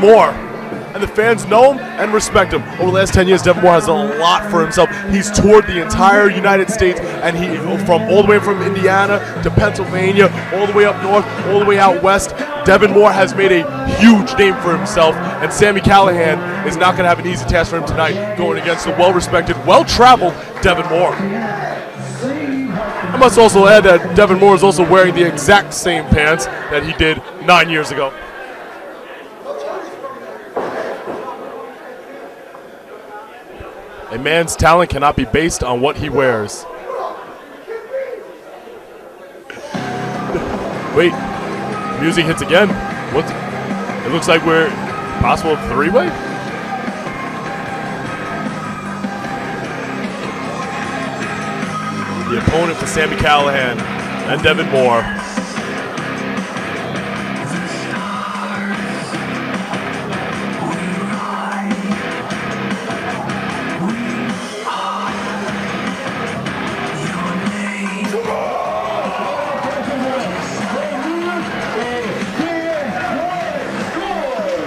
Moore. And the fans know him and respect him. Over the last 10 years, Devon Moore has a lot for himself. He's toured the entire United States, and he from all the way from Indiana to Pennsylvania, all the way up north, all the way out west. Devon Moore has made a huge name for himself, and Sami Callihan is not going to have an easy task for him tonight, going against the well-respected, well-traveled Devon Moore. I must also add that Devon Moore is also wearing the exact same pants that he did nine years ago. A man's talent cannot be based on what he wears. Wait, music hits again. What? It looks like we're possible three-way. The opponent for Sami Callihan and Devon Moore.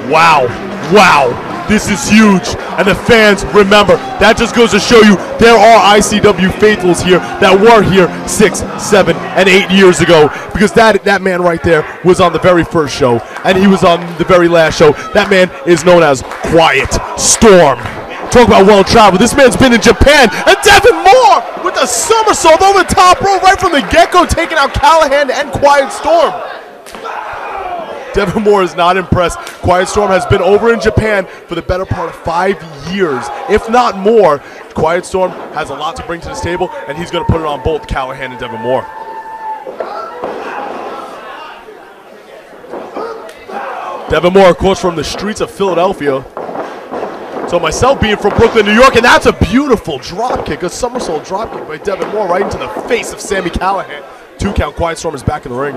Wow. Wow. This is huge. And the fans, remember, that just goes to show you there are ICW faithfuls here that were here six, seven, and eight years ago. Because that, that man right there was on the very first show, and he was on the very last show. That man is known as Quiet Storm. Talk about well traveled. This man's been in Japan, and Devon Moore with a somersault over the top rope right from the get go, taking out Callihan and Quiet Storm. Devon Moore is not impressed. Quiet Storm has been over in Japan for the better part of five years, if not more. Quiet Storm has a lot to bring to this table, and he's going to put it on both Callihan and Devon Moore. Devon Moore, of course, from the streets of Philadelphia. So myself being from Brooklyn, New York, and that's a beautiful drop kick, a somersault drop kick by Devon Moore right into the face of Sami Callihan. Two count, Quiet Storm is back in the ring.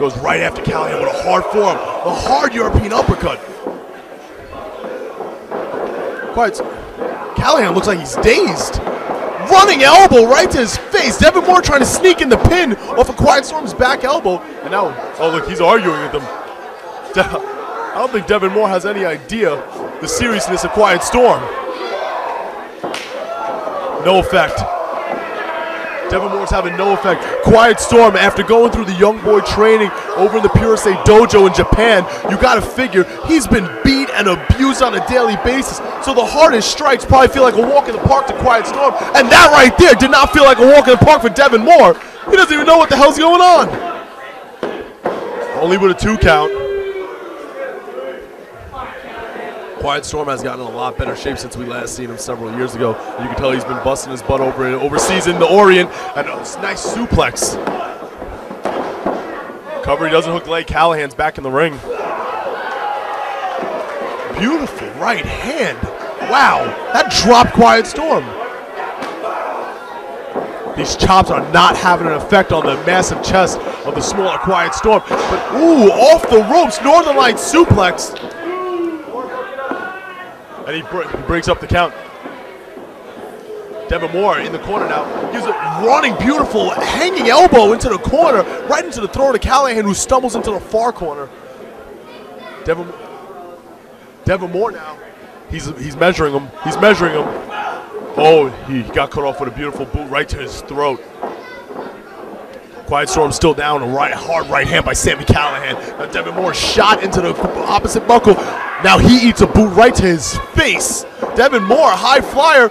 Goes right after Callihan with a hard form, a hard European uppercut. Quiet. Callihan looks like he's dazed. Running elbow right to his face. Devon Moore trying to sneak in the pin off of Quiet Storm's back elbow. And now, oh look, he's arguing with him. I don't think Devon Moore has any idea the seriousness of Quiet Storm. No effect. Devon Moore's having no effect. Quiet Storm, after going through the young boy training over in the Pure Say Dojo in Japan, you gotta figure he's been beat and abused on a daily basis. So the hardest strikes probably feel like a walk in the park to Quiet Storm. And that right there did not feel like a walk in the park for Devon Moore. He doesn't even know what the hell's going on. Only with a two count. Quiet Storm has gotten in a lot better shape since we last seen him several years ago. You can tell he's been busting his butt over overseas in the Orient. And a nice suplex. Cover, he doesn't hook leg. Callihan's back in the ring. Beautiful right hand. Wow, that dropped Quiet Storm. These chops are not having an effect on the massive chest of the smaller Quiet Storm. But ooh, off the ropes, Northern Light suplex. And he, br he breaks up the count. Devon Moore in the corner now. He's a running, beautiful, hanging elbow into the corner, right into the throat of Callihan, who stumbles into the far corner. Devon, Devon Moore now. He's he's measuring him. He's measuring him. Oh, he got cut off with a beautiful boot right to his throat. Quiet Storm still down. A right, hard right hand by Sami Callihan. Now Devon Moore shot into the opposite buckle. Now he eats a boot right to his face. Devon Moore, high flyer.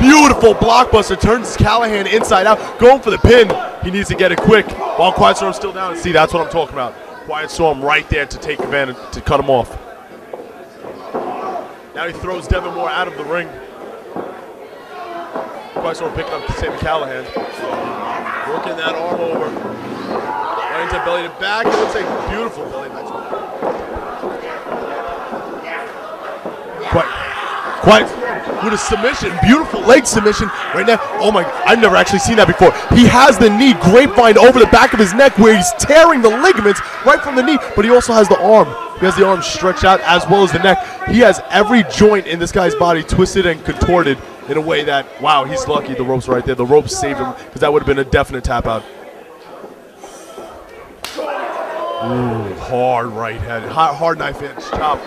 Beautiful blockbuster. Turns Callihan inside out. Going for the pin. He needs to get it quick. While Quiet Storm's still down. See, that's what I'm talking about. Quiet Storm right there to take advantage, to cut him off. Now he throws Devon Moore out of the ring. Quiet Storm picking up Sami Callihan. Working that arm over. Right into belly to back. It looks like beautiful belly back. Quiet. With a submission. Beautiful leg submission right now. Oh my, I've never actually seen that before. He has the knee grapevine over the back of his neck where he's tearing the ligaments right from the knee, but he also has the arm. He has the arm stretched out as well as the neck. He has every joint in this guy's body twisted and contorted in a way that, wow, he's lucky the rope's right there. The rope saved him because that would have been a definite tap out. Ooh, hard right hand, hard, knife edge chop.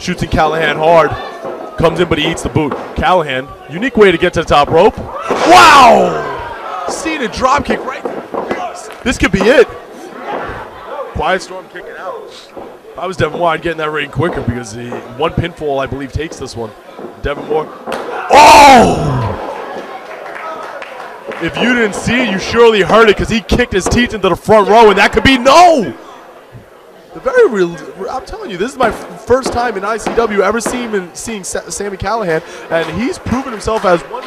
Shoots in Callihan hard. Comes in, but he eats the boot. Callihan, unique way to get to the top rope. Wow! Seeing a drop kick right. This could be it. Quiet Storm kicking out. If I was Devon Moore, I'd get in that ring quicker because the one pinfall, I believe, takes this one. Devon Moore. Oh! If you didn't see it, you surely heard it because he kicked his teeth into the front row, and that could be no. Very real. I'm telling you, this is my first time in ICW ever seeing seeing Sa- Sami Callihan, and he's proven himself as one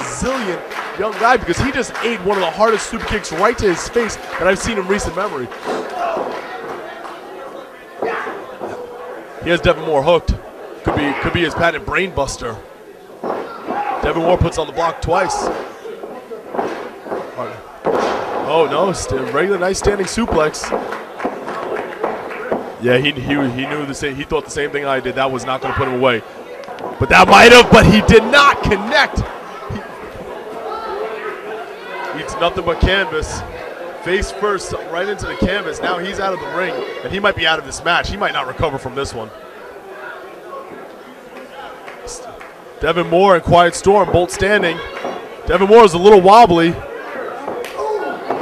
resilient young guy because he just ate one of the hardest super kicks right to his face that I've seen in recent memory. He has Devon Moore hooked. Could be could be his patent brain buster. Devon Moore puts on the block twice. Oh no, regular nice standing suplex. Yeah, he, he, he knew the same. He thought the same thing I did. That was not going to put him away. But that might have. But he did not connect. He eats nothing but canvas. Face first, right into the canvas. Now he's out of the ring, and he might be out of this match. He might not recover from this one. Devon Moore and Quiet Storm both standing. Devon Moore is a little wobbly.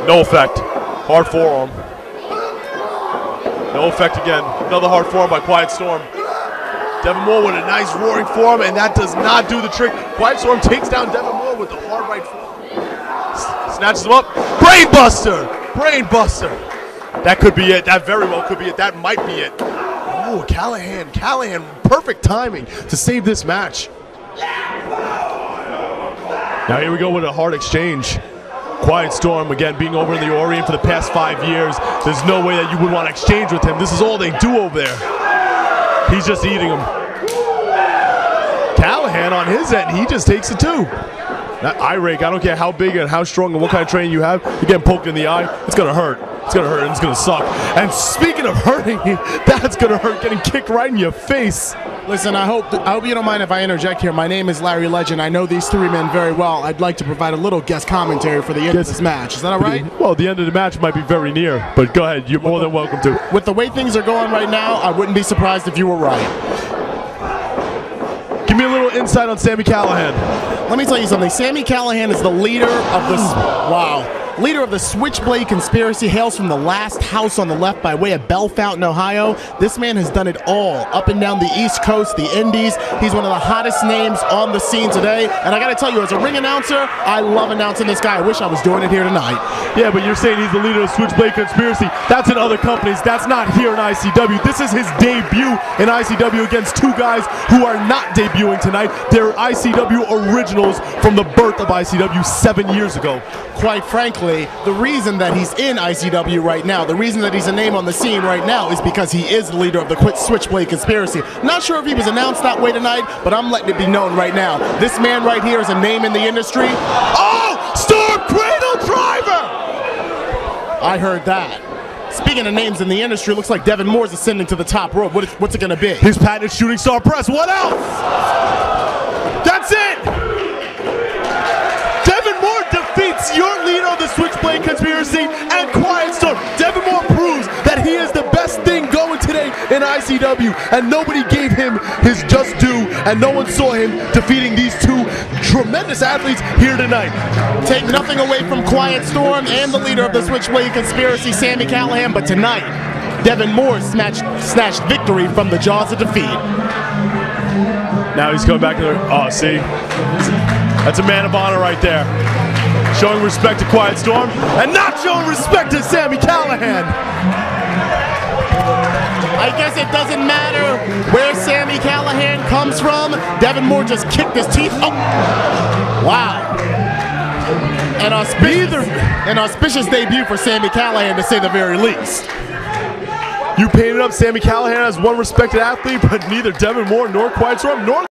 No effect. Hard forearm. No effect again. Another hard form by Quiet Storm. Devon Moore with a nice roaring form, and that does not do the trick. Quiet Storm takes down Devon Moore with the hard right form. Snatches him up. Brain buster! Brain buster! That could be it. That very well could be it. That might be it. Oh, Callihan. Callihan, perfect timing to save this match. Now here we go with a hard exchange. Quiet Storm, again, being over in the Orient for the past five years. There's no way that you would want to exchange with him. This is all they do over there. He's just eating them. Callihan on his end, he just takes it too. That eye rake, I don't care how big and how strong and what kind of training you have, you're getting poked in the eye, it's gonna hurt. It's gonna hurt and it's gonna suck. And speaking of hurting, that's gonna hurt getting kicked right in your face. Listen, I hope I hope you don't mind if I interject here. My name is Larry Legend. I know these three men very well. I'd like to provide a little guest commentary for the end of this match. Is that all right? Well, the end of the match might be very near, but go ahead, you're more than welcome to. With the way things are going right now, I wouldn't be surprised if you were right. Give me a little insight on Sami Callihan. Let me tell you something. Sami Callihan is the leader of this. Wow. Leader of the Switchblade Conspiracy hails from the last house on the left by way of Bellefontaine, Ohio. This man has done it all up and down the East Coast, the Indies. He's one of the hottest names on the scene today. And I got to tell you, as a ring announcer, I love announcing this guy. I wish I was doing it here tonight. Yeah, but you're saying he's the leader of Switchblade Conspiracy. That's in other companies. That's not here in ICW. This is his debut in ICW against two guys who are not debuting tonight. They're ICW originals from the birth of ICW seven years ago. Quite frankly, the reason that he's in ICW right now, the reason that he's a name on the scene right now is because he is the leader of the Quit Switchblade Conspiracy. Not sure if he was announced that way tonight, but I'm letting it be known right now. This man right here is a name in the industry. Oh! Storm Cradle Driver! I heard that. Speaking of names in the industry, looks like Devon Moore's ascending to the top rope. What is, what's it going to be? His patented shooting star press. What else? That's it! Devon Moore defeats your leader of the Switchblade Conspiracy and Quiet Storm. Devon Moore proves that he is the best thing going today in ICW, and nobody gave him his just due, and no one saw him defeating these two tremendous athletes here tonight. Take nothing away from Quiet Storm and the leader of the Switchblade Conspiracy, Sami Callihan, but tonight, Devon Moore snatched, snatched victory from the jaws of defeat. Now he's coming back to the. Oh, see? That's a man of honor right there. Showing respect to Quiet Storm and not showing respect to Sami Callihan. I guess it doesn't matter where Sami Callihan comes from. Devon Moore just kicked his teeth. Oh, wow. An auspicious, an auspicious debut for Sami Callihan, to say the very least. You painted up Sami Callihan as one respected athlete, but neither Devon Moore nor Quiet Storm nor